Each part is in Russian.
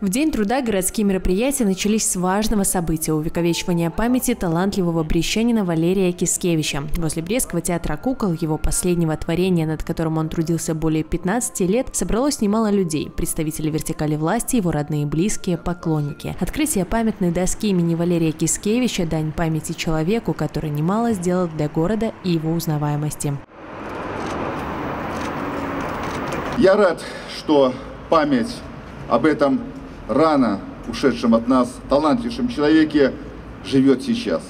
В День труда городские мероприятия начались с важного события – увековечивания памяти талантливого брещанина Валерия Кискевича. Возле Брестского театра кукол, его последнего творения, над которым он трудился более 15 лет, собралось немало людей – представители вертикали власти, его родные и близкие, поклонники. Открытие памятной доски имени Валерия Кискевича – дань памяти человеку, который немало сделал для города и его узнаваемости. Я рад, что память об этом рано ушедшем от нас талантлившем человеке живет сейчас.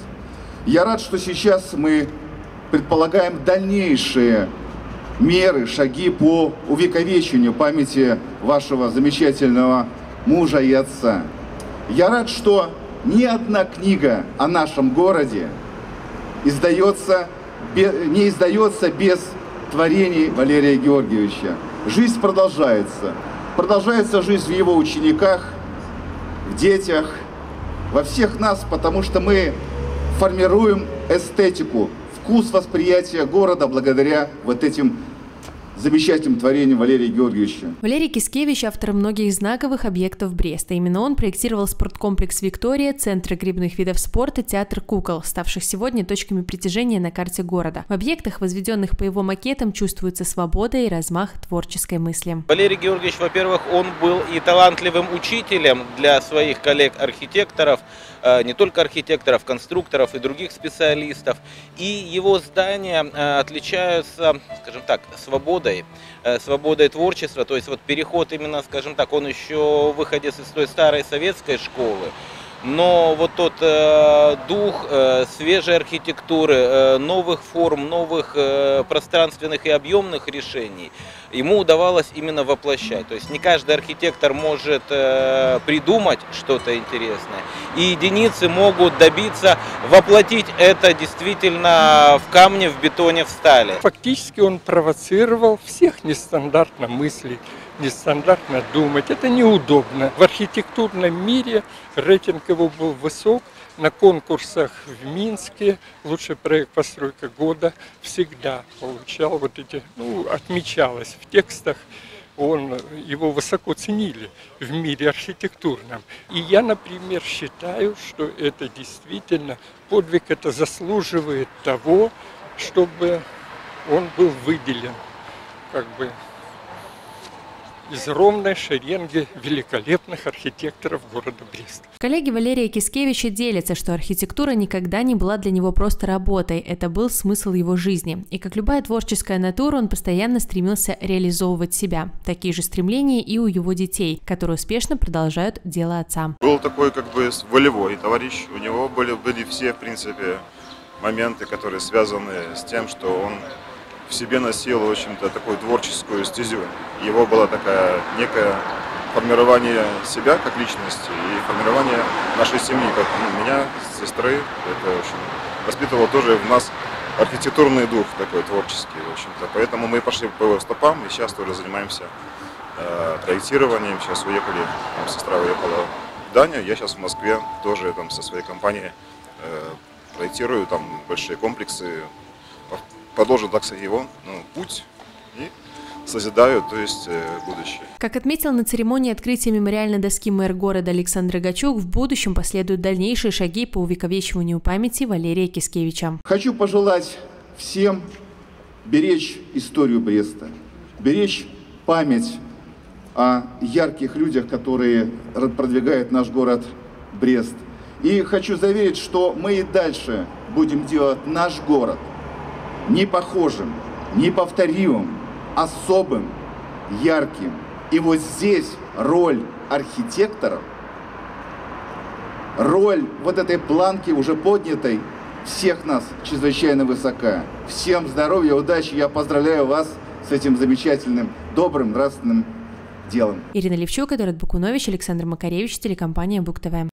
Я рад, что сейчас мы предполагаем дальнейшие меры, шаги по увековечению памяти вашего замечательного мужа и отца. Я рад, что ни одна книга о нашем городе издается, не издается без творений Валерия Георгиевича. Жизнь продолжается. Продолжается жизнь в его учениках, в детях, во всех нас, потому что мы формируем эстетику, вкус восприятия города благодаря вот этим замечательным творением Валерия Георгиевича. Валерий Кискевич – автор многих знаковых объектов Бреста. Именно он проектировал спорткомплекс «Виктория», центр грибных видов спорта, театр кукол, ставших сегодня точками притяжения на карте города. В объектах, возведенных по его макетам, чувствуется свобода и размах творческой мысли. Валерий Георгиевич, во-первых, он был и талантливым учителем для своих коллег-архитекторов, э, не только архитекторов, конструкторов и других специалистов. И его здания э, отличаются, скажем так, свободой свободой, э, свободой творчества, то есть вот переход именно, скажем так, он еще выходец из той старой советской школы, но вот тот э, дух э, свежей архитектуры, э, новых форм, новых э, пространственных и объемных решений ему удавалось именно воплощать. То есть не каждый архитектор может э, придумать что-то интересное, и единицы могут добиться воплотить это действительно в камне, в бетоне, в стали. Фактически он провоцировал всех нестандартно мыслить нестандартно думать. Это неудобно. В архитектурном мире рейтинг его был высок. На конкурсах в Минске лучший проект постройка года всегда получал вот эти, ну, отмечалось в текстах он, его высоко ценили в мире архитектурном. И я, например, считаю, что это действительно, подвиг это заслуживает того, чтобы он был выделен как бы из ровной шеренги великолепных архитекторов города Брест. Коллеги Валерия Кискевича делятся, что архитектура никогда не была для него просто работой, это был смысл его жизни. И как любая творческая натура, он постоянно стремился реализовывать себя. Такие же стремления и у его детей, которые успешно продолжают дело отца. Был такой как бы волевой товарищ, у него были, были все, в принципе, моменты, которые связаны с тем, что он в себе носил, в общем-то, такую творческую стезю. Его было такая некое формирование себя как личности и формирование нашей семьи, как ну, меня, сестры. Это, в общем, воспитывало тоже в нас архитектурный дух такой творческий, в общем-то. Поэтому мы пошли по его стопам и сейчас тоже занимаемся э, проектированием. Сейчас уехали, там, сестра уехала в Данию, я сейчас в Москве тоже там со своей компанией э, проектирую там большие комплексы продолжу, так сказать, его ну, путь и созидаю, то есть э, будущее. Как отметил на церемонии открытия мемориальной доски мэр города Александр Гачук, в будущем последуют дальнейшие шаги по увековечиванию памяти Валерия Кискевича. Хочу пожелать всем беречь историю Бреста, беречь память о ярких людях, которые продвигают наш город Брест. И хочу заверить, что мы и дальше будем делать наш город – непохожим, неповторимым, особым, ярким. И вот здесь роль архитекторов, роль вот этой планки уже поднятой всех нас чрезвычайно высока. Всем здоровья, удачи, я поздравляю вас с этим замечательным, добрым, нравственным делом. Ирина Левчук, Эдуард Бакунович, Александр Макаревич, телекомпания Бук ТВ.